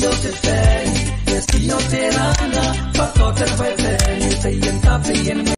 io te fai, e se io te rana, fa cosa te, e se